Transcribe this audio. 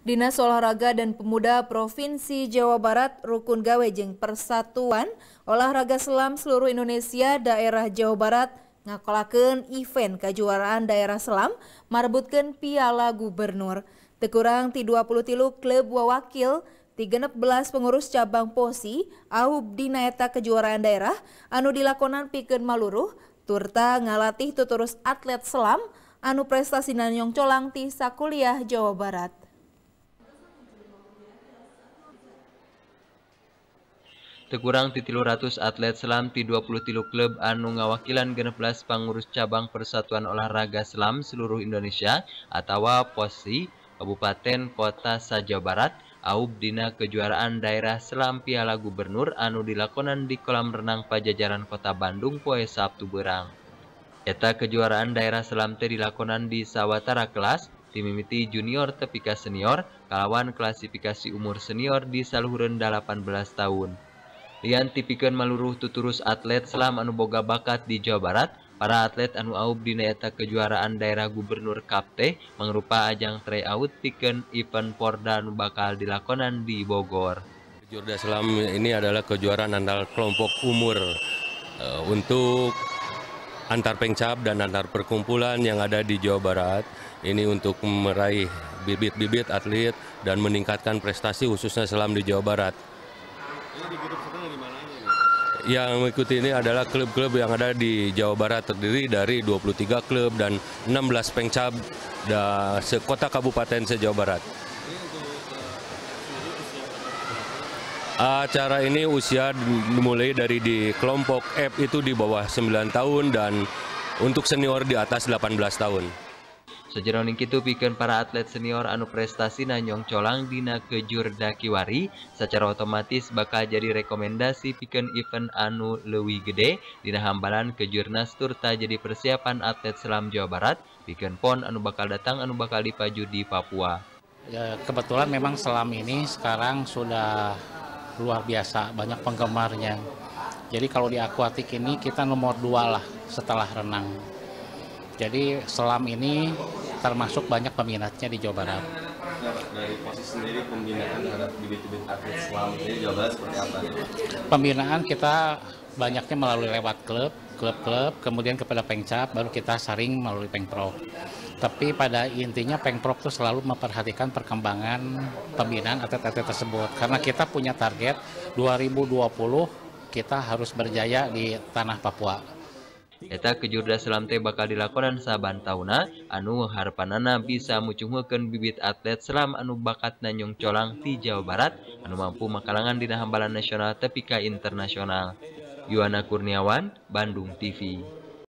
Dinas Olahraga dan Pemuda Provinsi Jawa Barat Rukun Gawe Jeng Persatuan Olahraga Selam seluruh Indonesia daerah Jawa Barat ngakolaken event kejuaraan daerah selam marbutkan Piala Gubernur. Tekurang ti 20 tilu klub wawakil 13 pengurus cabang posi aub dina eta kejuaraan daerah anu dilakonan pikeun maluruh turta ngalatih tuturus atlet selam anu prestasi nanyong colang ti sakuliah Jawa Barat. Tekurang ti ratus atlet selam ti 20 tilu klub anu ngawakilan geneplas pangurus cabang Persatuan Olahraga Selam seluruh Indonesia atau POSI Kabupaten Kota Saja Barat aub dina kejuaraan daerah selam Piala Gubernur anu dilakonan di kolam renang Pajajaran Kota Bandung poe Sabtu berang. Eta kejuaraan daerah selam teh dilakonan di sawatara kelas timimiti junior tepika senior kalawan klasifikasi umur senior di saluhureun 18 tahun. Lian tipikeun maluruh tuturus atlet selam anu boga bakat di Jawa Barat, para atlet anu aub di eta kejuaraan daerah gubernur Kapte mengrupa ajang tryout pikeun event Porda anu bakal dilakonan di Bogor. Kejuaraan selam ini adalah kejuaraan antar kelompok umur uh, untuk antar pengcap dan antar perkumpulan yang ada di Jawa Barat. Ini untuk meraih bibit-bibit atlet dan meningkatkan prestasi khususnya selam di Jawa Barat. Yang mengikuti ini adalah klub-klub yang ada di Jawa Barat terdiri dari 23 klub dan 16 pengcab da sekota kabupaten se-Jawa Barat. Acara ini usia dimulai dari di kelompok F itu di bawah 9 tahun dan untuk senior di atas 18 tahun. Sejeroning kitu pikeun para atlet senior anu prestasi nanyong colang dina kejur dakiwari secara otomatis bakal jadi rekomendasi pikeun event anu leuwih gede dina hambalan kejurnas turta jadi persiapan atlet selam Jawa Barat pikeun pon anu bakal datang anu bakal dipaju di Papua. Ya, kebetulan memang selam ini sekarang sudah luar biasa banyak penggemarnya. Jadi kalau di akuatik ini kita nomor dua lah setelah renang. Jadi selam ini termasuk banyak peminatnya di Jawa Barat. Dari posisi sendiri pembinaan terhadap bibit-bibit atlet selam ini Jawa Barat seperti apa? Pembinaan kita banyaknya melalui lewat klub, klub-klub, kemudian kepada pengcap, baru kita saring melalui pengprov. Tapi pada intinya pengprov itu selalu memperhatikan perkembangan pembinaan atlet-atlet tersebut. Karena kita punya target 2020 kita harus berjaya di tanah Papua. eta kejurda selam teh bakal dilakonan saban tauna anu harapanana bisa mucungkeun bibit atlet selam anu bakat nanyong colang di Jawa Barat anu mampu makalangan dina hambalan nasional tepika internasional. Yuana Kurniawan Bandung TV